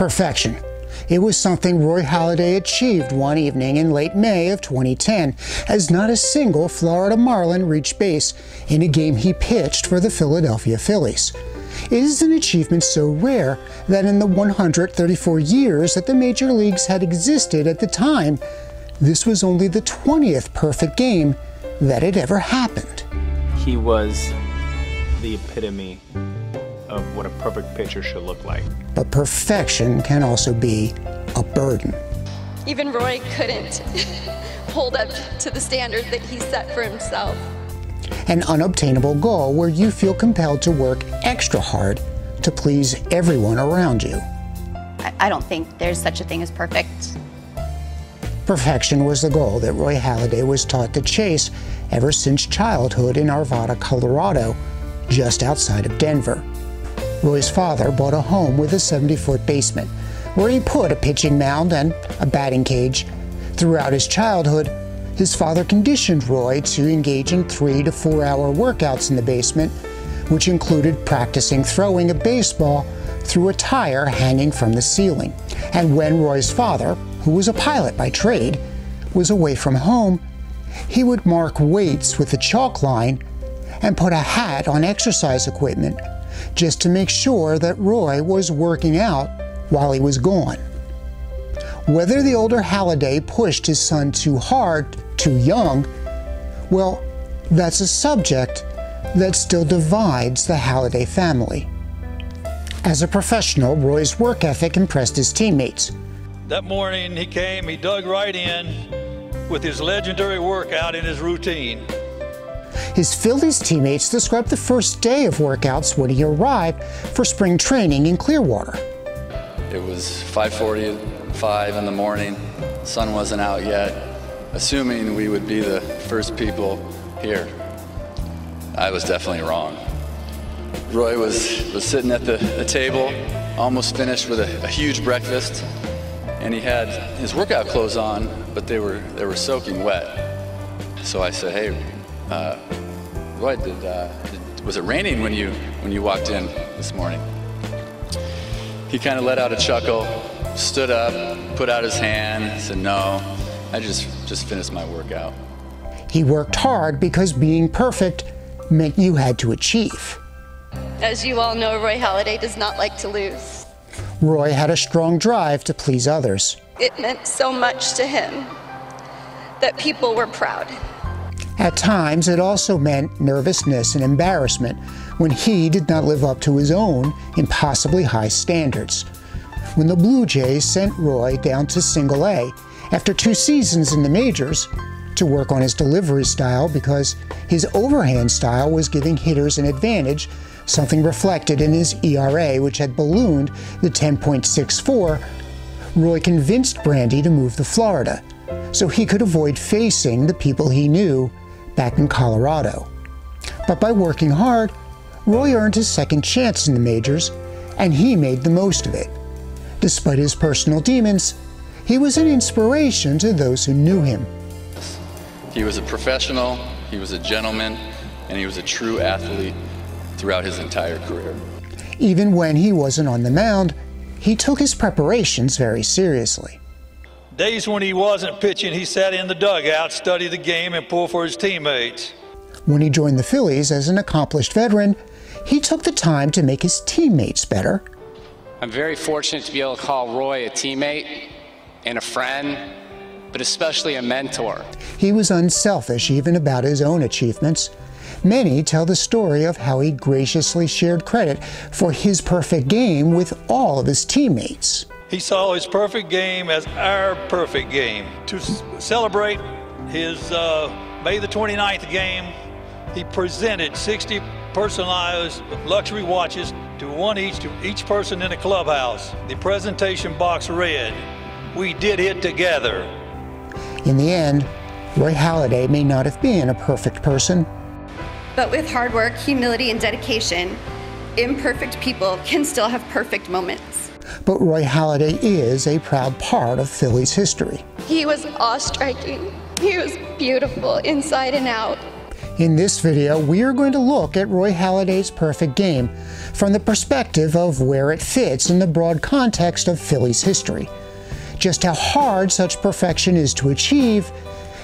Perfection. It was something Roy Halladay achieved one evening in late May of 2010, as not a single Florida Marlin reached base in a game he pitched for the Philadelphia Phillies. It is an achievement so rare that in the 134 years that the major leagues had existed at the time, this was only the 20th perfect game that had ever happened. He was the epitome of what a perfect pitcher should look like. But perfection can also be a burden. Even Roy couldn't hold up to the standard that he set for himself. An unobtainable goal where you feel compelled to work extra hard to please everyone around you. I don't think there's such a thing as perfect. Perfection was the goal that Roy Halladay was taught to chase ever since childhood in Arvada, Colorado, just outside of Denver. Roy's father bought a home with a 70 foot basement where he put a pitching mound and a batting cage. Throughout his childhood, his father conditioned Roy to engage in three to four hour workouts in the basement, which included practicing throwing a baseball through a tire hanging from the ceiling. And when Roy's father, who was a pilot by trade, was away from home, he would mark weights with a chalk line and put a hat on exercise equipment just to make sure that Roy was working out while he was gone. Whether the older Halladay pushed his son too hard, too young, well, that's a subject that still divides the Halladay family. As a professional, Roy's work ethic impressed his teammates. That morning he came, he dug right in with his legendary workout in his routine. His Phillies teammates described the first day of workouts when he arrived for spring training in Clearwater. It was 5:45 in the morning. Sun wasn't out yet, assuming we would be the first people here. I was definitely wrong. Roy was, was sitting at the, the table, almost finished with a, a huge breakfast, and he had his workout clothes on, but they were they were soaking wet. So I said, "Hey, uh, Roy, did, uh, did, was it raining when you when you walked in this morning?" He kind of let out a chuckle, stood up, put out his hand, said, "No, I just just finished my workout." He worked hard because being perfect meant you had to achieve. As you all know, Roy Halladay does not like to lose. Roy had a strong drive to please others. It meant so much to him that people were proud. At times, it also meant nervousness and embarrassment when he did not live up to his own impossibly high standards. When the Blue Jays sent Roy down to single A after two seasons in the majors to work on his delivery style because his overhand style was giving hitters an advantage, something reflected in his ERA, which had ballooned to 10.64, Roy convinced Brandy to move to Florida so he could avoid facing the people he knew back in Colorado. But by working hard, Roy earned his second chance in the majors, and he made the most of it. Despite his personal demons, he was an inspiration to those who knew him. He was a professional, he was a gentleman, and he was a true athlete throughout his entire career. Even when he wasn't on the mound, he took his preparations very seriously. Days when he wasn't pitching, he sat in the dugout, studied the game, and pulled for his teammates. When he joined the Phillies as an accomplished veteran, he took the time to make his teammates better. I'm very fortunate to be able to call Roy a teammate and a friend, but especially a mentor. He was unselfish even about his own achievements. Many tell the story of how he graciously shared credit for his perfect game with all of his teammates. He saw his perfect game as our perfect game. To celebrate his uh, May the 29th game, he presented 60 personalized luxury watches to one each to each person in the clubhouse. The presentation box read, "We did it together." In the end, Roy Halladay may not have been a perfect person, but with hard work, humility, and dedication, imperfect people can still have perfect moments but Roy Halladay is a proud part of Philly's history. He was awe striking. He was beautiful inside and out. In this video, we are going to look at Roy Halladay's perfect game from the perspective of where it fits in the broad context of Philly's history, just how hard such perfection is to achieve,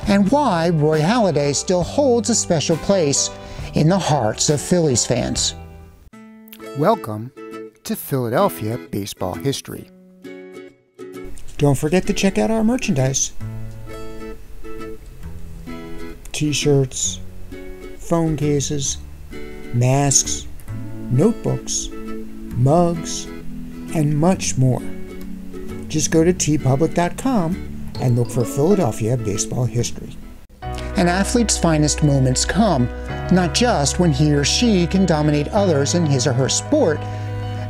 and why Roy Halladay still holds a special place in the hearts of Phillies fans. Welcome to Philadelphia Baseball History. Don't forget to check out our merchandise t shirts, phone cases, masks, notebooks, mugs, and much more. Just go to teepublic.com and look for Philadelphia baseball history. An athlete's finest moments come not just when he or she can dominate others in his or her sport,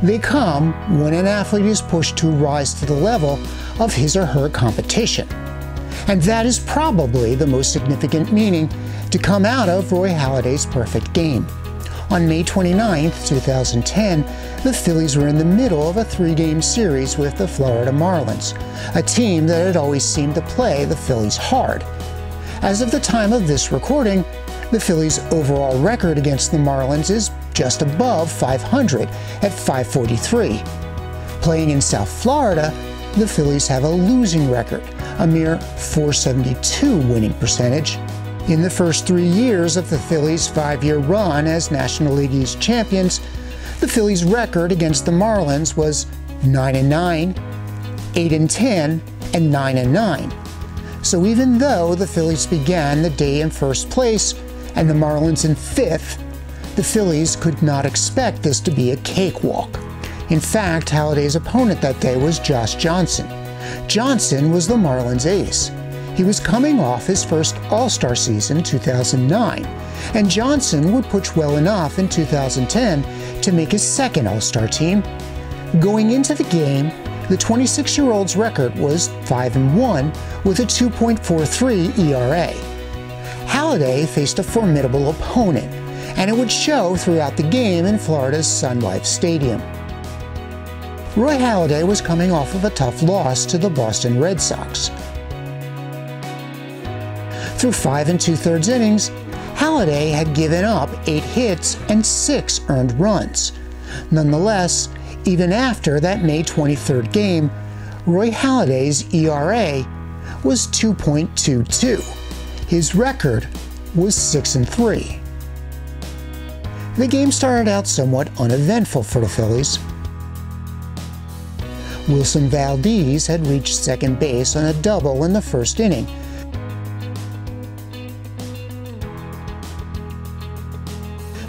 they come when an athlete is pushed to rise to the level of his or her competition. And that is probably the most significant meaning to come out of Roy Halladay's perfect game. On May 29, 2010, the Phillies were in the middle of a three game series with the Florida Marlins, a team that had always seemed to play the Phillies hard. As of the time of this recording, the Phillies' overall record against the Marlins is just above 500 at 543. Playing in South Florida, the Phillies have a losing record, a mere 472 winning percentage. In the first three years of the Phillies' five year run as National League East champions, the Phillies' record against the Marlins was 9 9, 8 10, and 9 9. So even though the Phillies began the day in first place and the Marlins in fifth, the Phillies could not expect this to be a cakewalk. In fact, Halladay's opponent that day was Josh Johnson. Johnson was the Marlins ace. He was coming off his first All Star season, 2009, and Johnson would pitch well enough in 2010 to make his second All Star team. Going into the game, the 26 year old's record was 5 1 with a 2.43 ERA. Halladay faced a formidable opponent, and it would show throughout the game in Florida's Sun Life Stadium. Roy Halladay was coming off of a tough loss to the Boston Red Sox. Through five and two thirds innings, Halladay had given up eight hits and six earned runs. Nonetheless, even after that May 23rd game, Roy Halladay's ERA was 2.22. His record was 6 and 3. The game started out somewhat uneventful for the Phillies. Wilson Valdez had reached second base on a double in the first inning.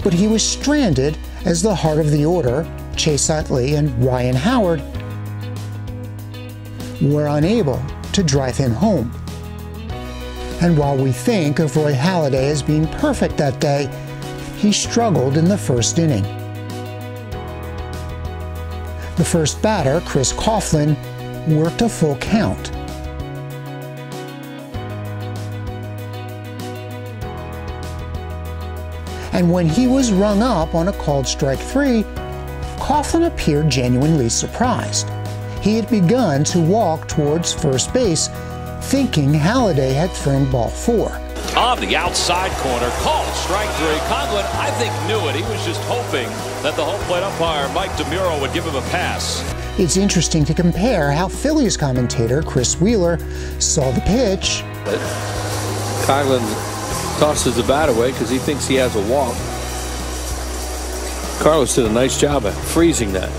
But he was stranded as the heart of the order, Chase Utley and Ryan Howard, were unable to drive him home. And while we think of Roy Halladay as being perfect that day, he struggled in the first inning. The first batter, Chris Coghlan, worked a full count. And when he was rung up on a called strike three, Coghlan appeared genuinely surprised. He had begun to walk towards first base, thinking Halladay had thrown ball four. On the outside corner, called strike three. Coghlan, I think, knew it. He was just hoping that the home plate umpire, Mike DeMuro, would give him a pass. It's interesting to compare how Phillies commentator Chris Wheeler saw the pitch. But Coghlan tosses the bat away because he thinks he has a walk. Carlos did a nice job at freezing that.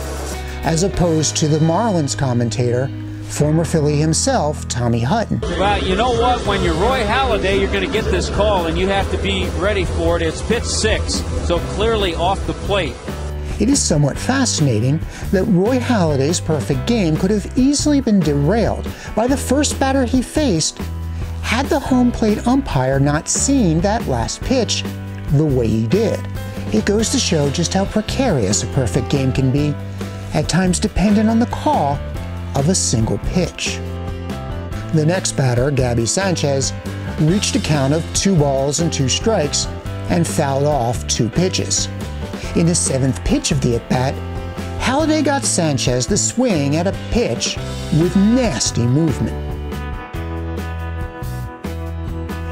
As opposed to the Marlins commentator, former Philly himself, Tommy Hutton. Well, you know what? When you're Roy Halladay, you're going to get this call, and you have to be ready for it. It's pitch six, so clearly off the plate. It is somewhat fascinating that Roy Halladay's perfect game could have easily been derailed by the first batter he faced had the home plate umpire not seen that last pitch the way he did. It goes to show just how precarious a perfect game can be, at times dependent on the call of a single pitch. The next batter, Gaby Sanchez, reached a count of two balls and two strikes and fouled off two pitches. In the seventh pitch of the at bat, Halladay got Sanchez to swing at a pitch with nasty movement.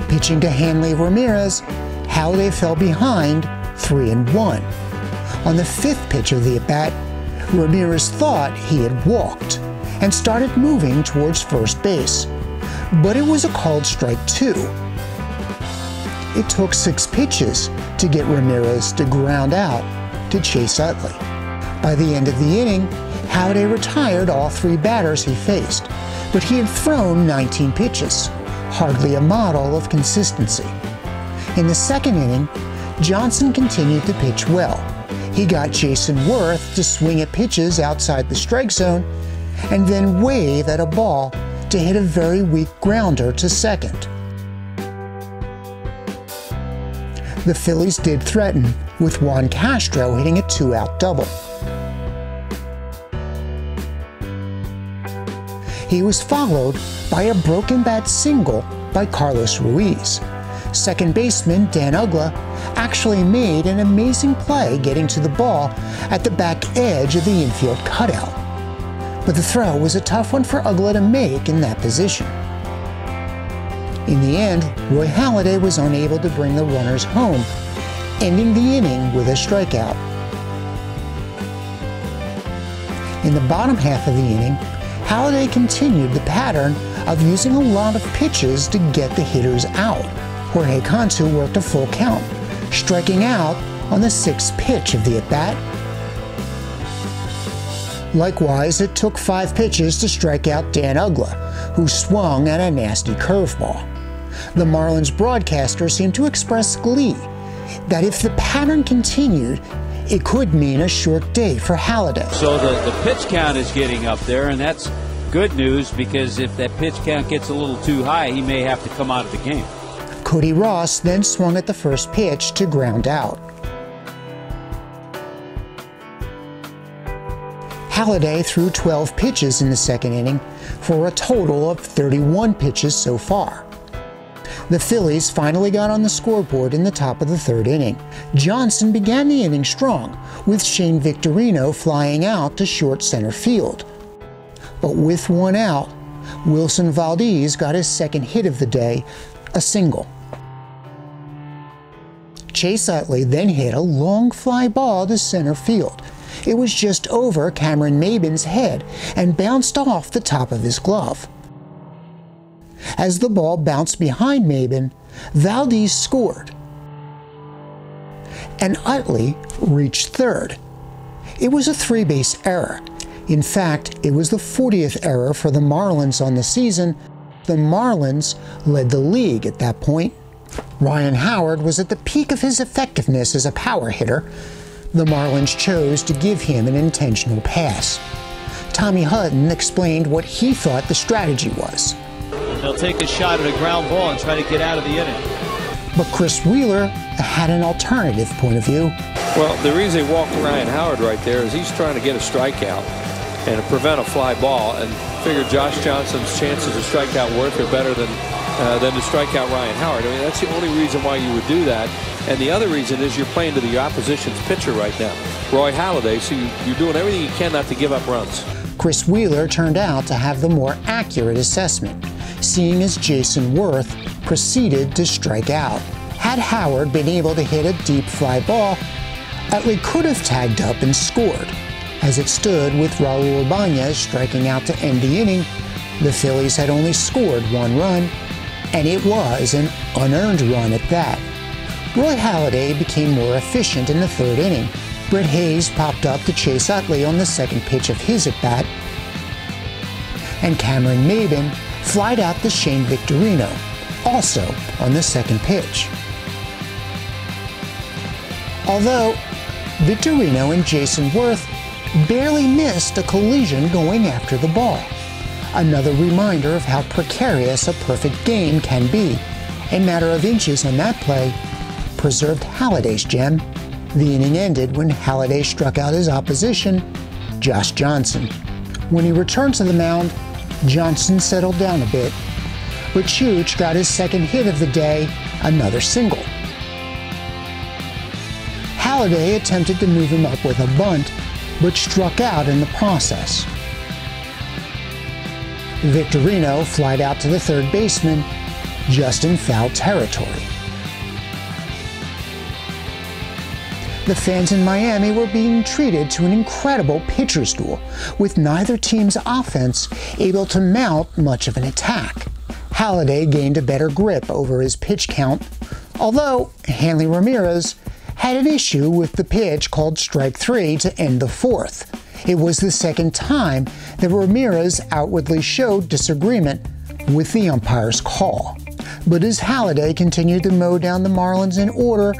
Pitching to Hanley Ramirez, Halladay fell behind 3 and 1. On the fifth pitch of the at bat, Ramirez thought he had walked and started moving towards first base, but it was a called strike two. It took six pitches to get Ramirez to ground out to Chase Utley. By the end of the inning, Halladay retired all three batters he faced, but he had thrown 19 pitches, hardly a model of consistency. In the second inning, Johnson continued to pitch well. He got Jayson Werth to swing at pitches outside the strike zone and then wave at a ball to hit a very weak grounder to second. The Phillies did threaten, with Juan Castro hitting a two out double. He was followed by a broken bat single by Carlos Ruiz. Second baseman Dan Uggla actually made an amazing play getting to the ball at the back edge of the infield cutout. But the throw was a tough one for Uggla to make in that position. In the end, Roy Halladay was unable to bring the runners home, ending the inning with a strikeout. In the bottom half of the inning, Halladay continued the pattern of using a lot of pitches to get the hitters out. Jorge Cantu worked a full count, striking out on the sixth pitch of the at bat. Likewise, it took five pitches to strike out Dan Uggla, who swung at a nasty curveball. The Marlins broadcaster seemed to express glee that if the pattern continued, it could mean a short day for Halladay. So the, the pitch count is getting up there, and that's good news because if that pitch count gets a little too high, he may have to come out of the game. Cody Ross then swung at the first pitch to ground out. Halladay threw 12 pitches in the second inning for a total of 31 pitches so far. The Phillies finally got on the scoreboard in the top of the third inning. Johnson began the inning strong, with Shane Victorino flying out to short center field. But with one out, Wilson Valdez got his second hit of the day, a single. Chase Utley then hit a long fly ball to center field. It was just over Cameron Maybin's head and bounced off the top of his glove. As the ball bounced behind Maybin, Valdez scored. And Utley reached third. It was a three base error. In fact, it was the 40th error for the Marlins on the season. The Marlins led the league at that point. Ryan Howard was at the peak of his effectiveness as a power hitter. The Marlins chose to give him an intentional pass. Tommy Hutton explained what he thought the strategy was. They'll take a shot at a ground ball and try to get out of the inning. But Chris Wheeler had an alternative point of view. Well, the reason he walked Ryan Howard right there is he's trying to get a strikeout and prevent a fly ball and figure Josh Johnson's chances of strikeout Werth are better than uh, than to strike out Ryan Howard. I mean, that's the only reason why you would do that. And the other reason is you're playing to the opposition's pitcher right now, Roy Halladay, so you, you're doing everything you can not to give up runs. Chris Wheeler turned out to have the more accurate assessment, seeing as Jayson Werth proceeded to strike out. Had Howard been able to hit a deep fly ball, Utley could have tagged up and scored. As it stood with Raul Ibanez striking out to end the inning, the Phillies had only scored one run and it was an unearned run at that. Roy Halladay became more efficient in the third inning. Brett Hayes popped up to chase Utley on the second pitch of his at bat, and Cameron Maybin flied out to Shane Victorino, also on the second pitch. Although Victorino and Jayson Werth barely missed a collision going after the ball. Another reminder of how precarious a perfect game can be. A matter of inches on that play preserved Halladay's gem. The inning ended when Halladay struck out his opposition, Josh Johnson. When he returned to the mound, Johnson settled down a bit, but Chooch got his second hit of the day, another single. Halladay attempted to move him up with a bunt, but struck out in the process. Victorino flied out to the third baseman, just in foul territory. The fans in Miami were being treated to an incredible pitcher's duel, with neither team's offense able to mount much of an attack. Halladay gained a better grip over his pitch count, although Hanley Ramirez had an issue with the pitch called strike three to end the fourth. It was the second time that Ramirez outwardly showed disagreement with the umpire's call. But as Halladay continued to mow down the Marlins in order,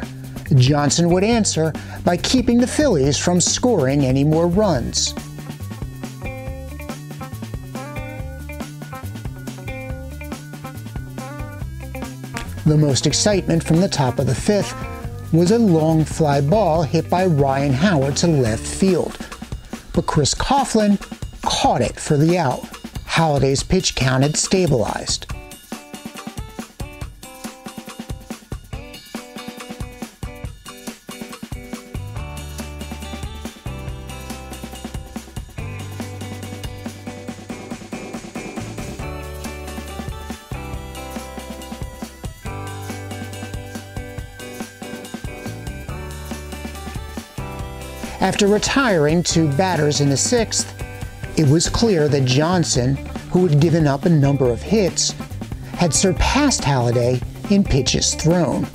Johnson would answer by keeping the Phillies from scoring any more runs. The most excitement from the top of the fifth was a long fly ball hit by Ryan Howard to left field. But Chris Coghlan caught it for the out. Halladay's pitch count had stabilized. After retiring two batters in the sixth, it was clear that Johnson, who had given up a number of hits, had surpassed Halladay in pitches thrown.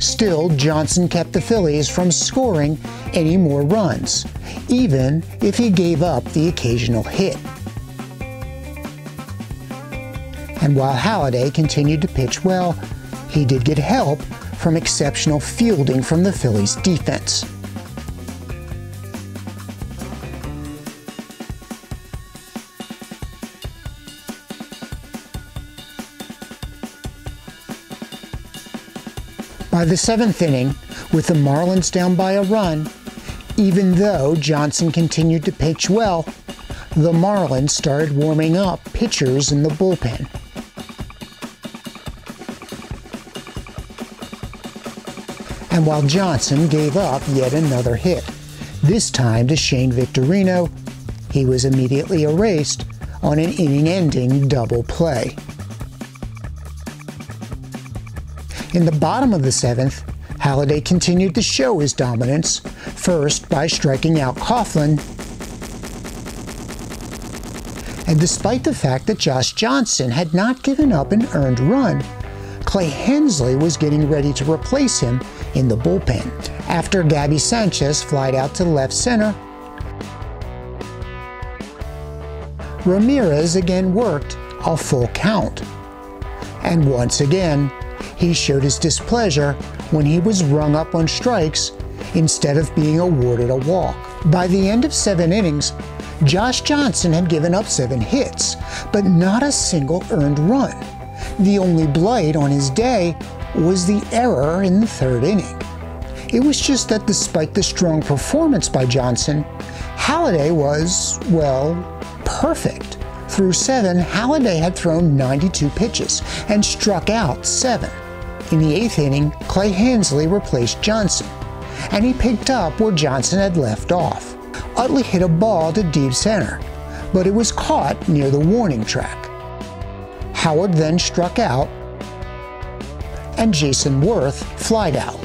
Still, Johnson kept the Phillies from scoring any more runs, even if he gave up the occasional hit. And while Halladay continued to pitch well, he did get help from exceptional fielding from the Phillies' defense. By the seventh inning, with the Marlins down by a run, even though Johnson continued to pitch well, the Marlins started warming up pitchers in the bullpen. And while Johnson gave up yet another hit, this time to Shane Victorino, he was immediately erased on an inning ending double play. In the bottom of the seventh, Halladay continued to show his dominance, first by striking out Coghlan, and despite the fact that Josh Johnson had not given up an earned run, Clay Hensley was getting ready to replace him in the bullpen. After Gaby Sanchez flied out to left center, Ramirez again worked a full count. And once again, he showed his displeasure when he was rung up on strikes instead of being awarded a walk. By the end of seven innings, Josh Johnson had given up seven hits, but not a single earned run. The only blight on his day was the error in the third inning. It was just that despite the strong performance by Johnson, Halladay was, well, perfect. Through seven, Halladay had thrown 92 pitches and struck out seven. In the eighth inning, Clay Hensley replaced Johnson, and he picked up where Johnson had left off. Utley hit a ball to deep center, but it was caught near the warning track. Howard then struck out, and Jayson Werth flied out.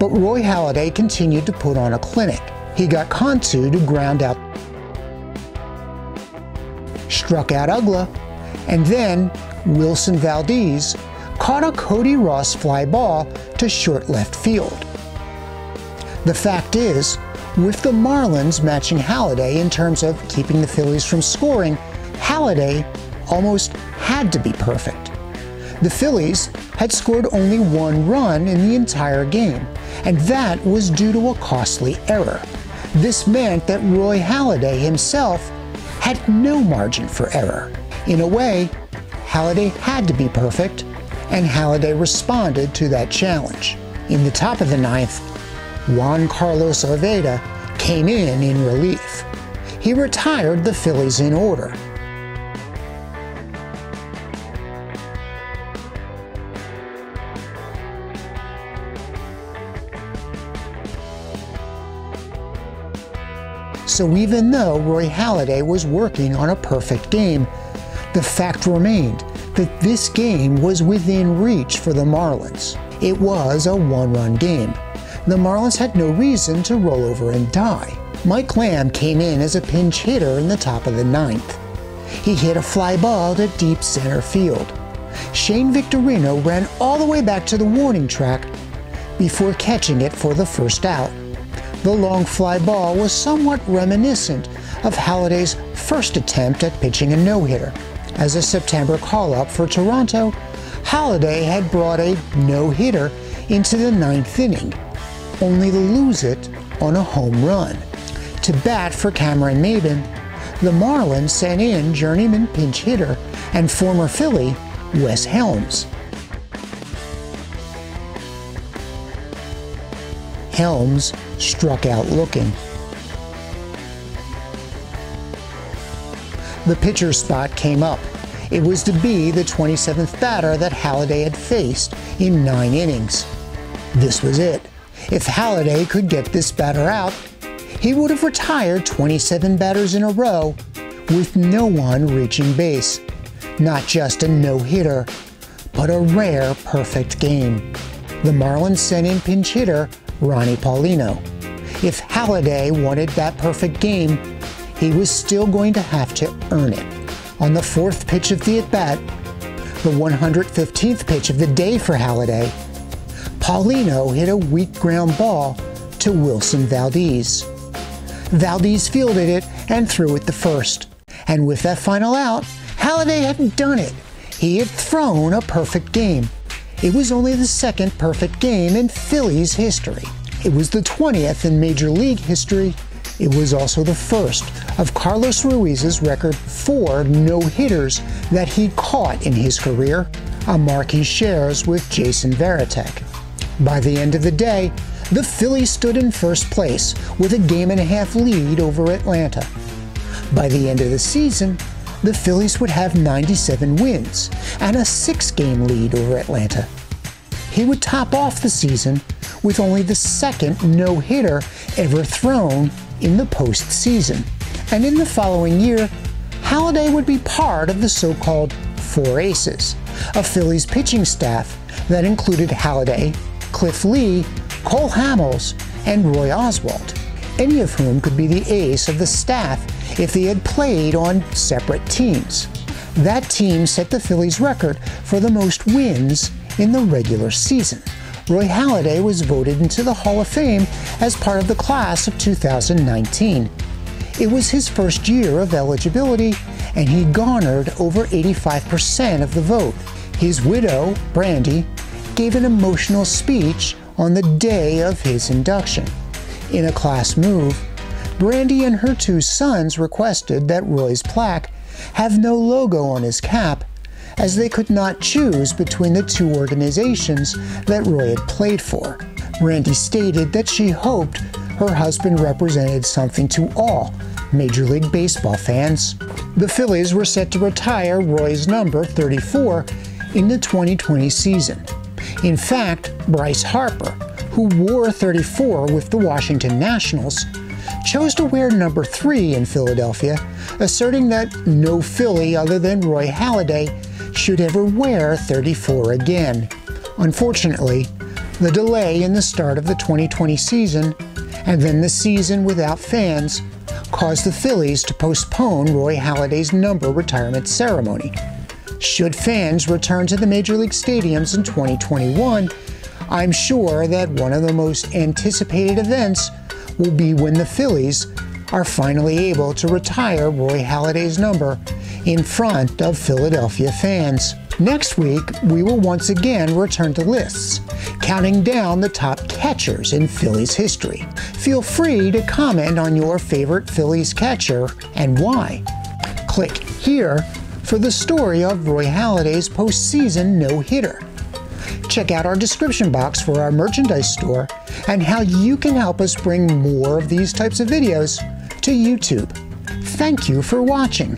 But Roy Halladay continued to put on a clinic. He got Cantu to ground out, struck out Uggla, and then Wilson Valdez caught a Cody Ross fly ball to short left field. The fact is, with the Marlins matching Halladay in terms of keeping the Phillies from scoring, Halladay almost had to be perfect. The Phillies had scored only one run in the entire game, and that was due to a costly error. This meant that Roy Halladay himself had no margin for error. In a way, Halladay had to be perfect, and Halladay responded to that challenge. In the top of the ninth, Juan Carlos Oviedo came in in relief. He retired the Phillies in order. So even though Roy Halladay was working on a perfect game, the fact remained that this game was within reach for the Marlins. It was a one run game. The Marlins had no reason to roll over and die. Mike Lamb came in as a pinch hitter in the top of the ninth. He hit a fly ball to deep center field. Shane Victorino ran all the way back to the warning track before catching it for the first out. The long fly ball was somewhat reminiscent of Halladay's first attempt at pitching a no hitter. As a September call up for Toronto, Halladay had brought a no hitter into the ninth inning, only to lose it on a home run. To bat for Cameron Maybin, the Marlins sent in journeyman pinch hitter and former Philly Wes Helms. Helms struck out looking. The pitcher spot came up. It was to be the 27th batter that Halladay had faced in nine innings. This was it. If Halladay could get this batter out, he would have retired 27 batters in a row with no one reaching base. Not just a no hitter, but a rare perfect game. The Marlins sent in pinch hitter Ronnie Paulino. If Halladay wanted that perfect game, he was still going to have to earn it. On the fourth pitch of the at bat, the 115th pitch of the day for Halladay, Paulino hit a weak ground ball to Wilson Valdez. Valdez fielded it and threw it the first. And with that final out, Halladay had done it. He had thrown a perfect game. It was only the second perfect game in Phillies history. It was the 20th in Major League history. It was also the first of Carlos Ruiz's record four no hitters that he caught in his career, a mark he shares with Jason Varitek. By the end of the day, the Phillies stood in first place with a game and a half lead over Atlanta. By the end of the season, the Phillies would have 97 wins and a six game lead over Atlanta. He would top off the season with only the second no hitter ever thrown in the postseason. And in the following year, Halladay would be part of the so called Four Aces, a Phillies pitching staff that included Halladay, Cliff Lee, Cole Hamels, and Roy Oswalt, any of whom could be the ace of the staff if they had played on separate teams. That team set the Phillies record for the most wins in the regular season. Roy Halladay was voted into the Hall of Fame as part of the class of 2019. It was his first year of eligibility, and he garnered over 85% of the vote. His widow, Brandy, gave an emotional speech on the day of his induction. In a class move, Brandy and her two sons requested that Roy's plaque have no logo on his cap, as they could not choose between the two organizations that Roy had played for. Randy stated that she hoped her husband represented something to all Major League Baseball fans. The Phillies were set to retire Roy's number 34 in the 2020 season. In fact, Bryce Harper, who wore 34 with the Washington Nationals, chose to wear number 3 in Philadelphia, asserting that no Philly other than Roy Halladay should ever wear 34 again. Unfortunately, the delay in the start of the 2020 season and then the season without fans caused the Phillies to postpone Roy Halladay's number retirement ceremony. Should fans return to the major league stadiums in 2021, I'm sure that one of the most anticipated events will be when the Phillies are finally able to retire Roy Halladay's number in front of Philadelphia fans. Next week, we will once again return to lists, counting down the top catchers in Phillies history. Feel free to comment on your favorite Phillies catcher and why. Click here for the story of Roy Halladay's postseason no hitter. Check out our description box for our merchandise store and how you can help us bring more of these types of videos to YouTube. Thank you for watching.